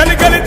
गली गली